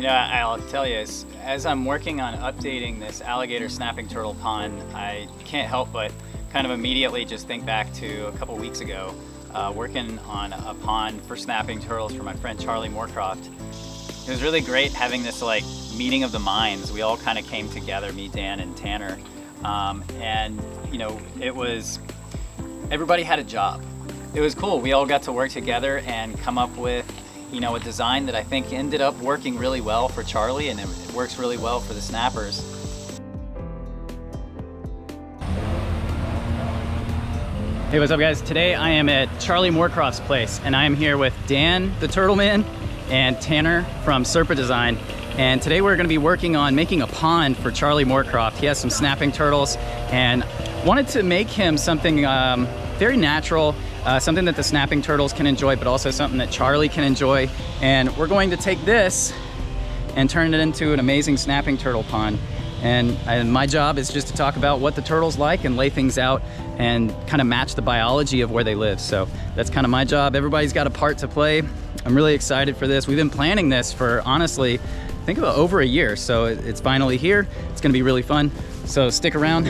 You know, I'll tell you, as, as I'm working on updating this alligator snapping turtle pond, I can't help but kind of immediately just think back to a couple weeks ago, uh, working on a pond for snapping turtles for my friend Charlie Moorcroft. It was really great having this like meeting of the minds. We all kind of came together, me, Dan, and Tanner. Um, and, you know, it was, everybody had a job. It was cool. We all got to work together and come up with you know, a design that I think ended up working really well for Charlie and it works really well for the snappers. Hey, what's up guys? Today I am at Charlie Moorcroft's place and I am here with Dan, the Turtle Man, and Tanner from Serpa Design. And today we're gonna be working on making a pond for Charlie Moorcroft. He has some snapping turtles and wanted to make him something um, very natural uh, something that the snapping turtles can enjoy, but also something that Charlie can enjoy. And we're going to take this and turn it into an amazing snapping turtle pond. And, and my job is just to talk about what the turtles like and lay things out and kind of match the biology of where they live. So that's kind of my job. Everybody's got a part to play. I'm really excited for this. We've been planning this for honestly, I think about over a year. So it's finally here. It's gonna be really fun. So stick around.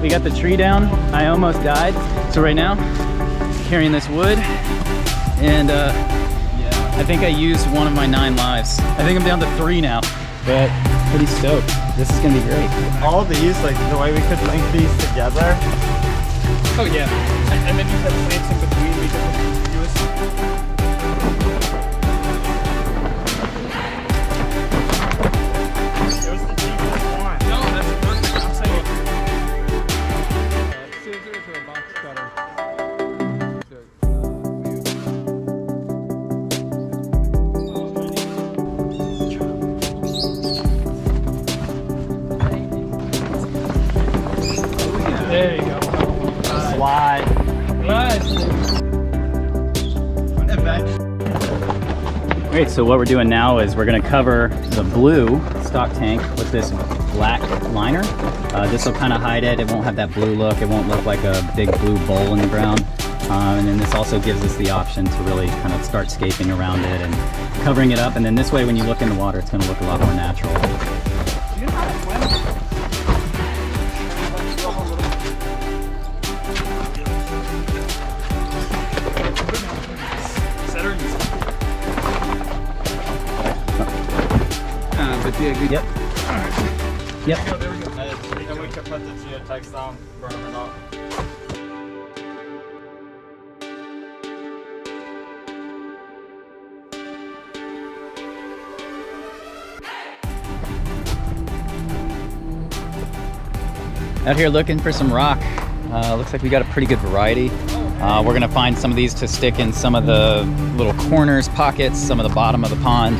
We got the tree down. I almost died. So right now, carrying this wood and uh, yeah, I think I used one of my nine lives. I think I'm down to three now, but pretty stoked. This is gonna be great. All these, like the way we could link these together. Oh yeah, and then you have plants in between because Right, so what we're doing now is we're gonna cover the blue stock tank with this black liner. Uh, this will kind of hide it. It won't have that blue look. It won't look like a big blue bowl in the ground. Um, and then this also gives us the option to really kind of start scaping around it and covering it up. And then this way, when you look in the water, it's gonna look a lot more natural. Yeah, good. Yep. Yep. There we go. And we could put the geotext down, burn them up. Out here looking for some rock. Uh, looks like we got a pretty good variety. Uh, we're gonna find some of these to stick in some of the little corners, pockets, some of the bottom of the pond.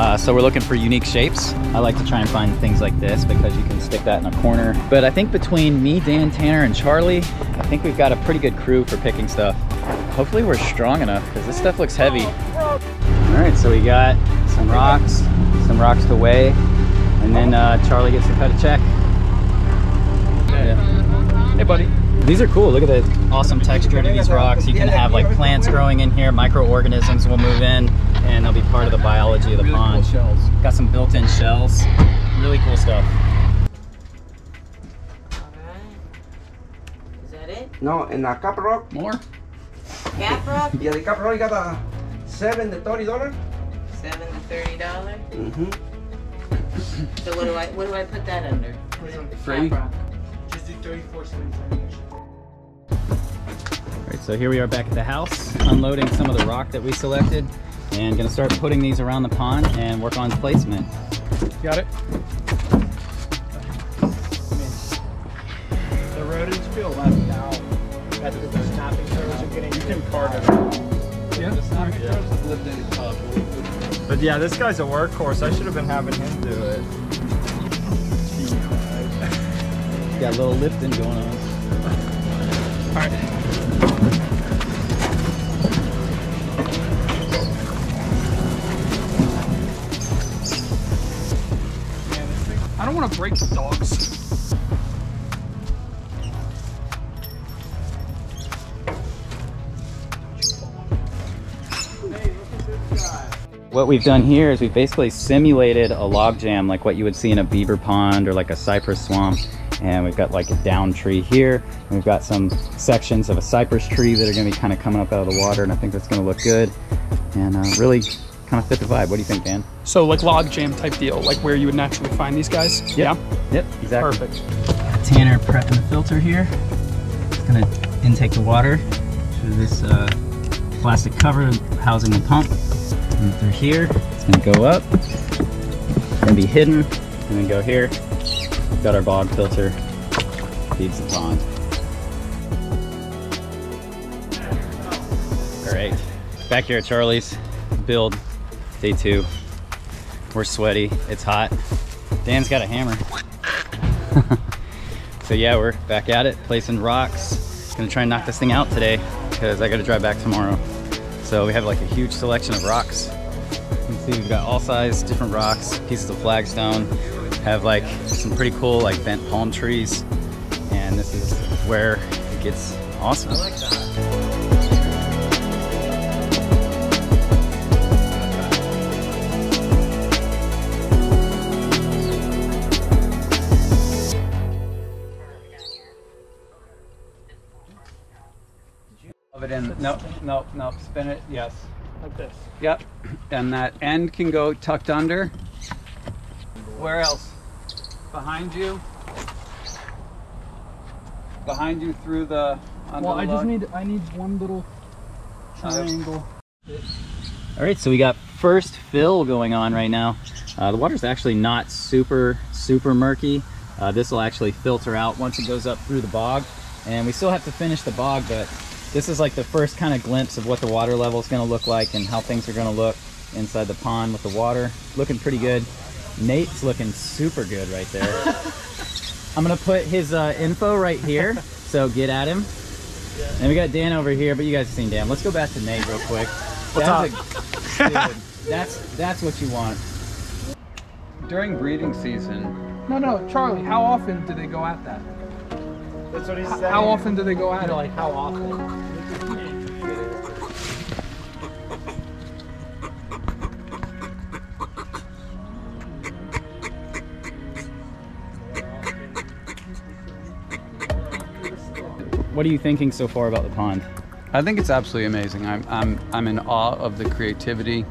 Uh, so we're looking for unique shapes. I like to try and find things like this because you can stick that in a corner. But I think between me, Dan, Tanner, and Charlie, I think we've got a pretty good crew for picking stuff. Hopefully we're strong enough because this stuff looks heavy. All right, so we got some rocks, some rocks to weigh, and then uh, Charlie gets to cut a check. Yeah. Hey, buddy. These are cool. Look at the awesome texture to these rocks. You can have like plants growing in here, microorganisms will move in, and they'll be part of the biology of the Really cool pond. shells. Got some built-in shells. Really cool stuff. Alright. Is that it? No, in a Cap Rock, More? Cap rock? yeah, the Cap Rock got a seven to thirty dollar. Seven to thirty dollars. Mm-hmm. So what do I what do I put that under? Free. Rock. Just do 34 cents. All right, so here we are back at the house, unloading some of the rock that we selected, and gonna start putting these around the pond and work on placement. Got it? The rodents feel left now. That's the snapping turtles are getting. You can carve it. Yeah. The snapping turtles have lived in the tub. But yeah, this guy's a workhorse. I should have been having him do it. got a little lifting going on. All right. I don't want to break the dogs. What we've done here is we've basically simulated a log jam like what you would see in a beaver pond or like a cypress swamp. And we've got like a down tree here. And we've got some sections of a cypress tree that are gonna be kind of coming up out of the water and I think that's gonna look good. And uh, really kind of fit the vibe. What do you think, Dan? So like log jam type deal, like where you would naturally find these guys. Yep. Yep, exactly. Perfect. Tanner prepping the filter here. It's gonna intake the water through this uh, plastic cover housing the pump. And through here, it's gonna go up, gonna be hidden, and then go here. We've got our bog filter, feeds the pond. All right, back here at Charlie's, build, day two. We're sweaty, it's hot. Dan's got a hammer. So yeah, we're back at it, placing rocks. Gonna try and knock this thing out today because I gotta drive back tomorrow. So we have like a huge selection of rocks. You can see we've got all size different rocks, pieces of flagstone, have like some pretty cool like bent palm trees. And this is where it gets awesome. No, no, no, spin it, yes. Like this. Yep, and that end can go tucked under. Where else? Behind you? Behind you through the, under Well, the I just need I need one little triangle. All right, so we got first fill going on right now. Uh, the water's actually not super, super murky. Uh, this will actually filter out once it goes up through the bog. And we still have to finish the bog, but this is like the first kind of glimpse of what the water level is gonna look like and how things are gonna look inside the pond with the water. Looking pretty good. Nate's looking super good right there. I'm gonna put his uh, info right here, so get at him. And we got Dan over here, but you guys have seen Dan. Let's go back to Nate real quick. What's That's a- dude, that's that's what you want. During breeding season, No, no, Charlie. How often do they go at that? That's what he's saying. How often do they go at it? Like how often? What are you thinking so far about the pond? I think it's absolutely amazing. I'm, I'm, I'm in awe of the creativity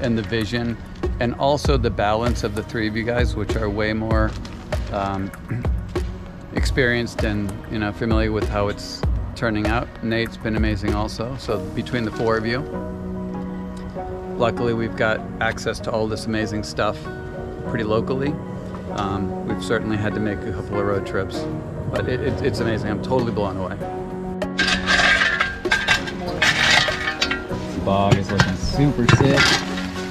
and the vision and also the balance of the three of you guys, which are way more um, experienced and you know familiar with how it's turning out. Nate's been amazing also. So between the four of you, luckily we've got access to all this amazing stuff pretty locally. Um, we've certainly had to make a couple of road trips, but it, it, it's amazing. I'm totally blown away. The bog is looking super sick.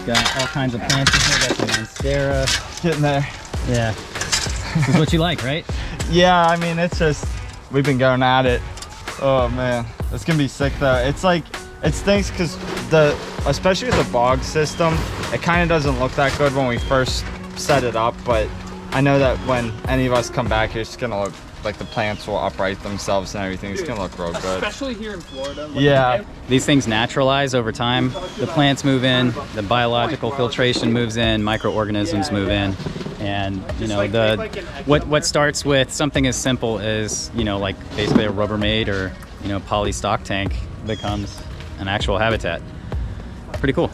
Got all kinds of plants in here. Got some monstera. Getting there. Yeah. This is what you like, right? Yeah, I mean, it's just, we've been going at it. Oh man, it's gonna be sick though. It's like, it stinks because the, especially with the bog system, it kind of doesn't look that good when we first set it up, but I know that when any of us come back here, it's gonna look like the plants will upright themselves and everything. It's gonna look real good. Especially here in Florida. like, Yeah. These things naturalize over time. The plants move in, the biological filtration moves in, microorganisms move in. And you know the what what starts with something as simple as you know like basically a Rubbermaid or you know poly stock tank becomes an actual habitat. Pretty cool.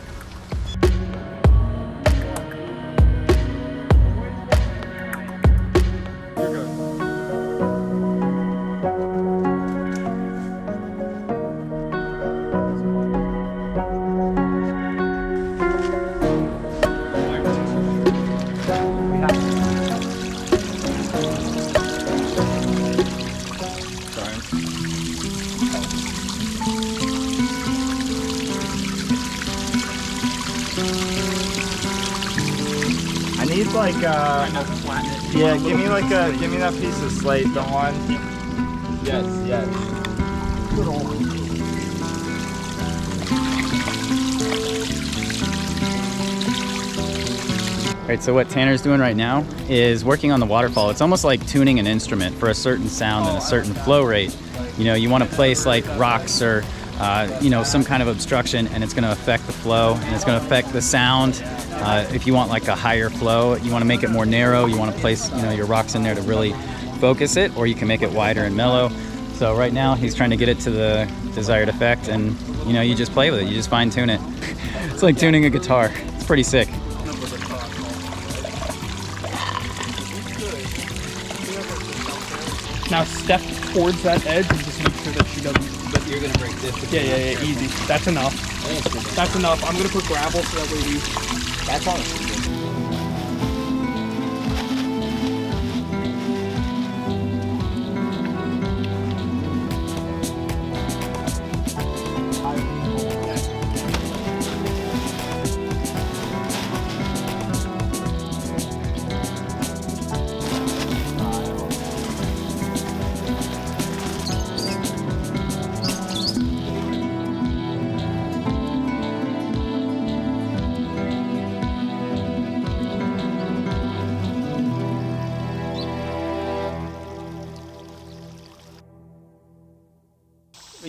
Need like uh yeah, give me like a give me that piece of slate, the one. Yes, yes. All right, so what Tanner's doing right now is working on the waterfall. It's almost like tuning an instrument for a certain sound and a certain flow rate. You know, you want to place like rocks or, uh, you know, some kind of obstruction and it's going to affect the flow and it's going to affect the sound. Uh, if you want like a higher flow, you want to make it more narrow. You want to place, you know, your rocks in there to really focus it, or you can make it wider and mellow. So right now he's trying to get it to the desired effect and, you know, you just play with it. You just fine tune it. it's like tuning a guitar. It's pretty sick. Now step towards that edge that she doesn't. But you're gonna break this. Yeah, yeah, yeah. Easy. That's enough. That's enough. I'm gonna put gravel so that way we. That's all.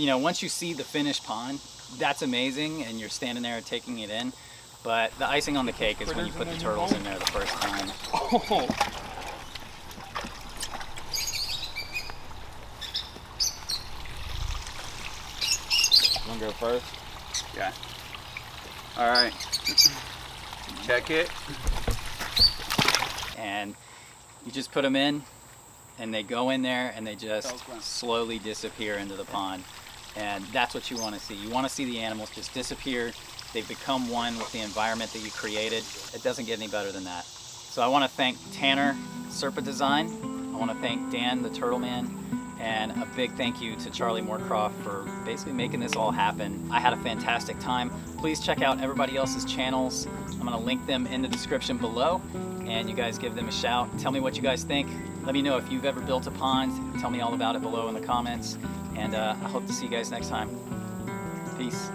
You know, once you see the finished pond, that's amazing, and you're standing there taking it in. But the icing on the cake is when you put the turtles in there the first time. Oh. Wanna go first? Yeah. All right. Check it. And you just put them in, and they go in there, and they just slowly disappear into the pond. And that's what you want to see. You want to see the animals just disappear. They've become one with the environment that you created. It doesn't get any better than that. So I want to thank Tanner, Serpa Design. I want to thank Dan, the Turtle Man, and a big thank you to Charlie Moorcroft for basically making this all happen. I had a fantastic time. Please check out everybody else's channels. I'm going to link them in the description below, and you guys give them a shout. Tell me what you guys think. Let me know if you've ever built a pond. Tell me all about it below in the comments, and uh, I hope to see you guys next time. Peace.